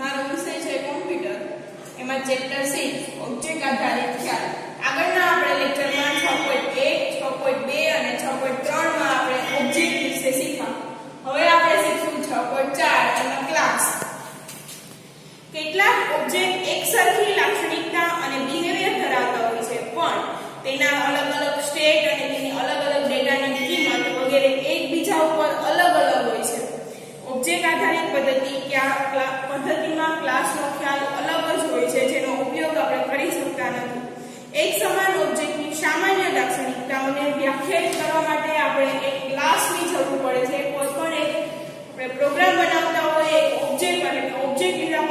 મારો વિષય છે કોમ્પ્યુટર એમાં ચેપ્ટર 6 ઓબ્જેક્ટ આધારિત ખ્યાલ. આગળના આપણે લેક્ચરમાં 6.1 6.2 અને 6.3 માં આપણે ઓબ્જેક્ટ વિશે શીખવા. હવે આપણે શીખશું 6.4 એમાં ક્લાસ કેટલાક ઓબ્જેક્ટ એકસરખી લાક્ષણિકતા અને બિહેવિયર ધરાવતા હોય છે, પણ તેના આધારિત પદ્ધતિ પદ્ધતિમાં ક્લાસનો ખ્યાલ અલગ જ હોય છે, જેનો ઉપયોગ આપણે કરી શકતા નથી. એક સમાન ઓબ્જેક્ટની સામાન્ય લાક્ષણિકતાઓને વ્યાખ્યાયિત કરવા માટે આપણે એક ક્લાસની જરૂર પડે છે. કોઈ પણ એક આપણે પ્રોગ્રામ બનાવતા હોય, એક ઓબ્જેક્ટ અને ઓબ્જેક્ટ લીધા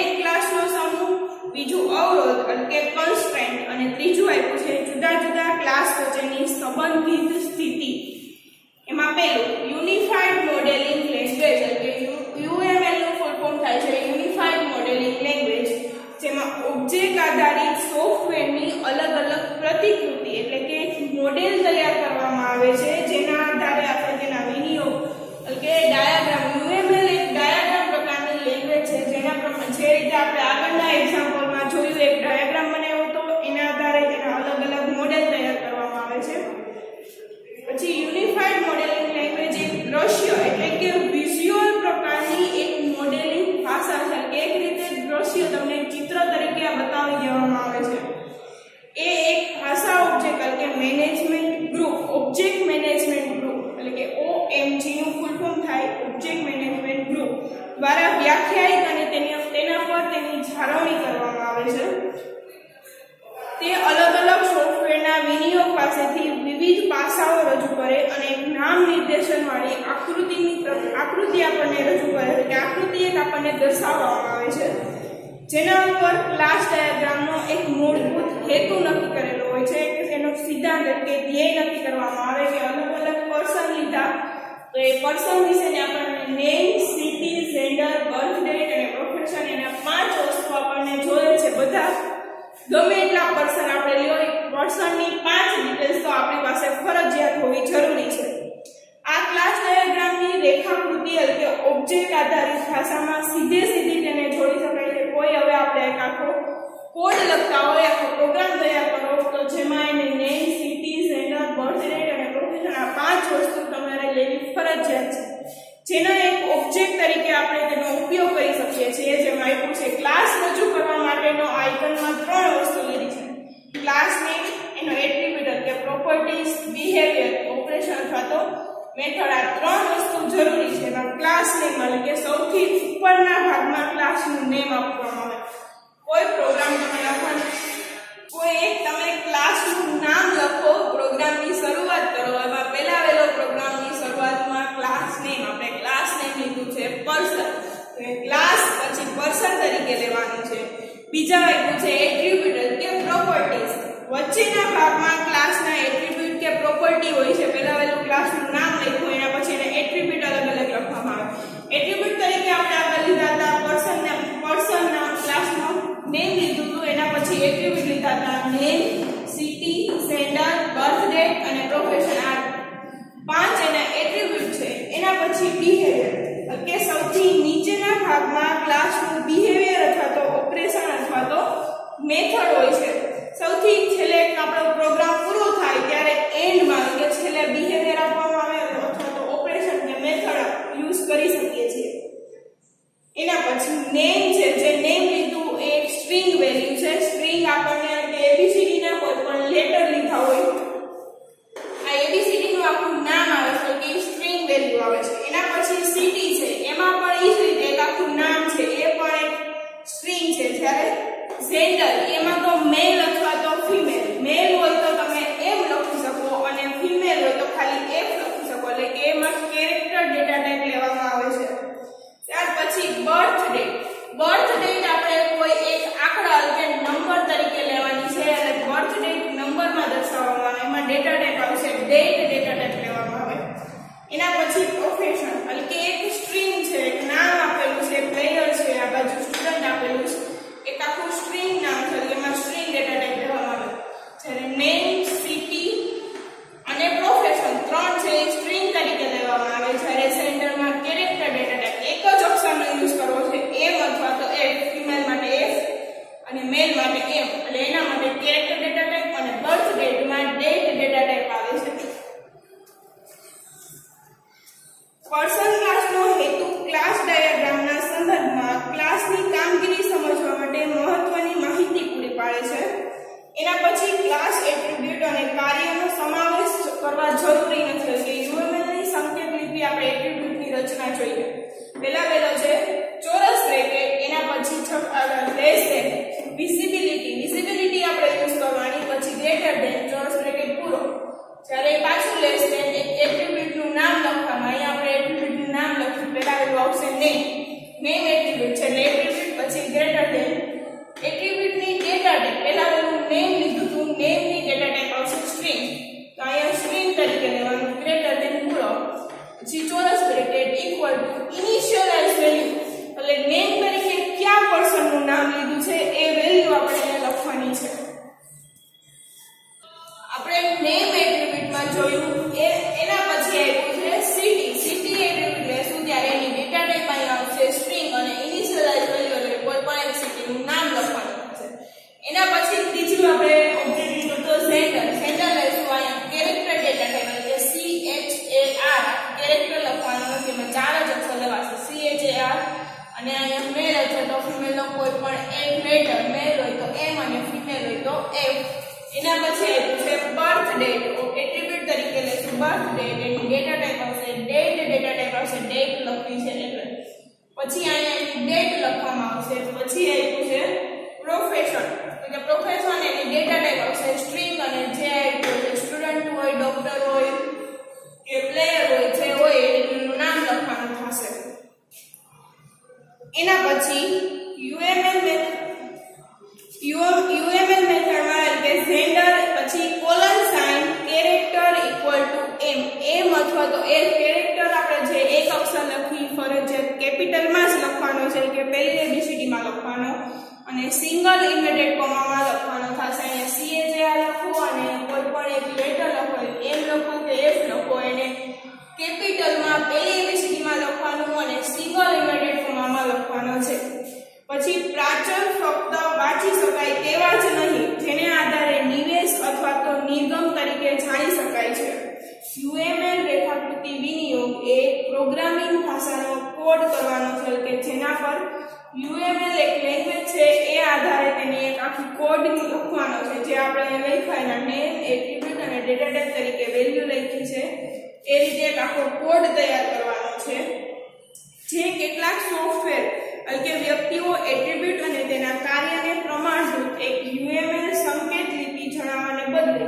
પેલું ક્લાસનો સમૂહ, બીજું અવરોધ એટલે કે કન્સ્ટ્રેન્ટ અને ત્રીજું આપ્યું છે જુદા જુદા ક્લાસ વચ્ચેની સંબંધિત સ્થિતિ. એમાં પહેલું યુનિફાઈડ મોડેલિંગ લેંગ્વેજ એટલે કે યુએમએલનું ફૂલ ફોર્મ થાય છે યુનિફાઈડ મોડેલિંગ લેંગ્વેજ જેમાં ઓબ્જેક્ટ આધારિત સોફ્ટવેરની અલગ અલગ પ્રતિકૃતિ એટલે કે મોડેલ તૈયાર કરવામાં આવે છે. જેના આધારે આપણે તેના વિનિયોગ, એટલે કે ડાયાગ્રામ યુએમએલ એક ડાયાગ્રામ પ્રકારની લેંગ્વેજ છે જેના રીતે આપણે આગળના એક્ઝામ્પલમાં સોફ્ટવેરના વિનિયોગ પાસેથી વિવિધ પાસાઓ રજૂ કરે અને નામ નિર્દેશનવાળી આકૃતિની આકૃતિ આપણને રજૂ કરે કે આકૃતિ એક આપણને દર્શાવવામાં આવે છે. જેના ઉપર ક્લાસ ડાયાગ્રામનો એક મૂળભૂત હેતુ નક્કી કરેલો હોય છે એનો સિદ્ધાંત કે ધ્યેય નક્કી કરવામાં આવે કે અલગ અલગ પર્સન લીધા. તો એ પર્સન વિશેની આપણને નેમ સિટી જેન્ડર પર્સનની પાંચ ડિટેલ્સ તો આપણી પાસે ફરજિયાત હોવી જરૂરી છે. આ ક્લાસ ડાયાગ્રામની રેખાકૃતિ એટલે ઓબ્જેક્ટ આધારિત ભાષામાં સીધે સીધી તેને જોડી શકાય છે. કોઈ હવે આપણે એક આખો કોડ લખતા હોય, આખો પ્રોગ્રામ તૈયાર કરો, તો જેમાં એને name city gender birth date અને પ્રોફેશન આ પાંચ વસ્તુ તમારે લેવી ફરજિયાત છે. જેનો એક ઓબ્જેક્ટ તરીકે આપણે તેનો ઉપયોગ કરી શકીએ છીએ. જેમાં આપ્યું છે ક્લાસ રજૂ કરવા માટેનો આઇકનમાં ત્રણ વસ્તુ લીધી છે. ક્લાસ નેમ એનો એટ્રીબ્યુટ કે પ્રોપર્ટીઝ બિહેવિયર ઓપરેશન અથવા તો મેથડ આ ત્રણ વસ્તુ જરૂરી છે. એમાં ક્લાસ નેમ એટલે કે સૌથી ઉપરના ભાગમાં ક્લાસનું નેમ આપવામાં આવે. કોઈ પ્રોગ્રામ તમે લખવાનો કોઈ એક તમે ક્લાસનું નામ લખો પ્રોગ્રામની શરૂઆત કરો. એમાં પહેલા વેલો પ્રોગ્રામની શરૂઆતમાં ક્લાસ નેમ આપણે ક્લાસ નેમ લીધું છે પર્સન ક્લાસ પછી પર્સન તરીકે લેવાનું છે. બીજા આપ્યું છે વચ્ચેના ભાગમાં ક્લાસના એટ્રીબ્યુટ કે પ્રોપર્ટી હોય છે પહેલા પહેલું ક્લાસનું નામ લઈ સૌથી છેલ્લે આપણો પ્રોગ્રામ ડેટ ડેટા ટાઈપ લેવામાં આવે. એના પછી પ્રોફેશન બર્થ ડેટ એટલે ડેટા ટાઈપ આવશે ડેટ ડેટા ટાઈપ આવશે ડેટ લખવી છે એટલે પછી અહીંયા એની ડેટ લખવામાં આવશે, પછી આપ્યું છે? પ્રોફેશન તો કે પ્રોફેશન એની ડેટા ટાઈપ આવશે સ્ટ્રીંગ અને જે આપ્યું છે સ્ટુડન્ટ હોય ડોક્ટર હોય, કે પ્લેયર હોય, જે હોય એનું નામ લખવાનું થશે. એના પછી યુએમએલ યુએમએલ મેથડમાં એટલે જેન્ડર પછી એમ અથવા તો એ કેરેક્ટર આપણે જે એક અક્ષર લખી ફરજિયાત કેપિટલમાં જ લખવાનો છે, કે પહેલી એબીસીડીમાં લખવાનો અને સિંગલ ઇન્વર્ટેડ કોમામાં લખવાનો. થશે અને સીએ જે આ લખવું અને કોઈ પણ એક લેટર લખવાનું કોડ લખવાનો છે, જે આપણે લખ્યા એના મેન એટ્રીબ્યુટ અને ડેટા ટાઈપ તરીકે વેલ્યુ લખી છે, એ રીતે એક આખો કોડ તૈયાર કરવાનો છે. જે કેટલાક સોફ્ટવેર કે વ્યક્તિઓ એટ્રીબ્યુટ અને તેના કાર્યને પ્રમાણભૂત એક યુએમએલ સંકેત લીટી જણાવવાને બદલે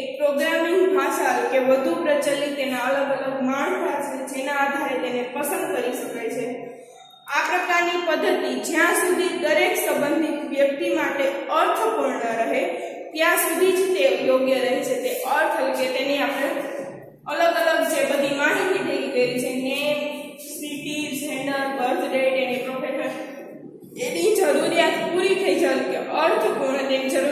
એક પ્રોગ્રામિંગ ભાષા કે વધુ પ્રચલિત તેના અલગ અલગ માળખા છે, જેના આધારે તેને પસંદ કરી આ પ્રકારની પદ્ધતિ જ્યાં સુધી દરેક સંબંધિત વ્યક્તિ માટે અર્થપૂર્ણ રહે, ત્યાં સુધી જ તે યોગ્ય રહે છે. તે અર્થ કે તેની આપણે અલગ અલગ જે બધી માહિતી થઈ ગઈ છે name city gender birth date એની પ્રોફેશન એની જરૂરિયાત પૂરી થઈ જાય કે અર્થપૂર્ણ તેની જરૂર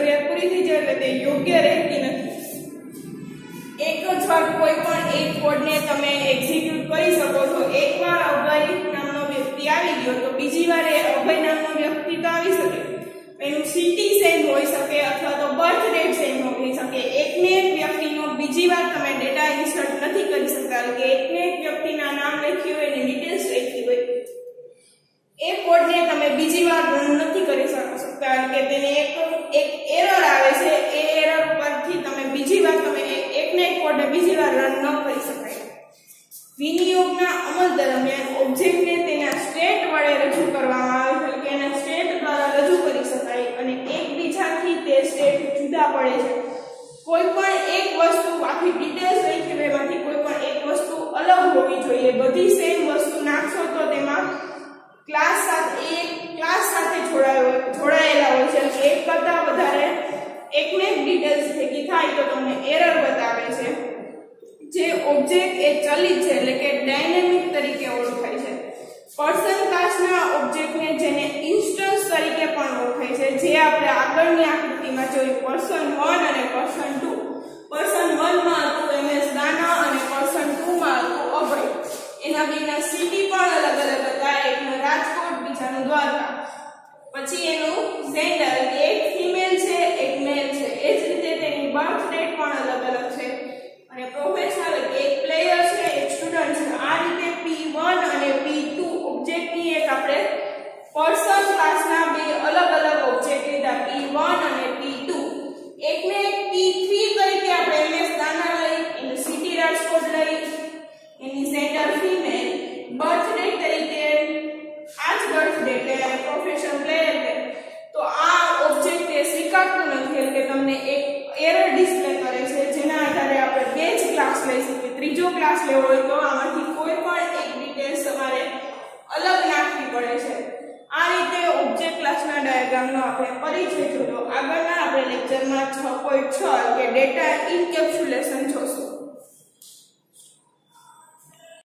આગળની આકૃતિમાં જોયું. પર્સન વન અને પર્સન ટુ પર્સન 1 માં હતું એમએસ દાના અને પર્સન 2 માં હતું અભય એના બેના સિટી પણ અલગ અલગ હતા. એકનું રાજકોટ, બીજાનું દ્વારકા. પછી એનું જેન્ડર એક ફિમેલ છે, એક મેલ છે. એ જ રીતે તેની બર્થ ડેટ પણ અલગ અલગ છે. અને પ્રોફેશનલ એક પ્લેયર છે, એક સ્ટુડન્ટ છે. આ રીતે પી વન અને પી ટુ ઓબ્જેક્ટની એક આપણે પર્સન ક્લાસના બે અલગ અલગ ઓબ્જેક્ટ લીધા P1 અને P2 એકને એક P3 તરીકે આપણે એમએસ દાના લઈ એની સિટી રાજકોટ લઈ એની જેન્ડર ફિમેલ બર્થ ડેટ તરીકે આ જ બર્થ ડેટ લે અને પ્રોફેશન પ્લેયર લે તો આ ઓબ્જેક્ટ એ સ્વીકારતું નથી એટલે કે તમને એક એરર ડિસ્પ્લે કરે છે જેના આધારે આપણે બે જ ક્લાસ લઈ શકીએ ત્રીજો ક્લાસ લેવો હોય તો આમાંથી કોઈ પણ એક ડિટેલ્સ તમારે અલગ નાખવી પડે છે. આ રીતે ઓબ્જેક્ટ ક્લાસના ડાયાગ્રામનો આપણે પરિચય જોયો. આગળના આપણે લેક્ચરમાં 6.6 કે ડેટા ઇન્કેપ્સ્યુલેશન જોશું.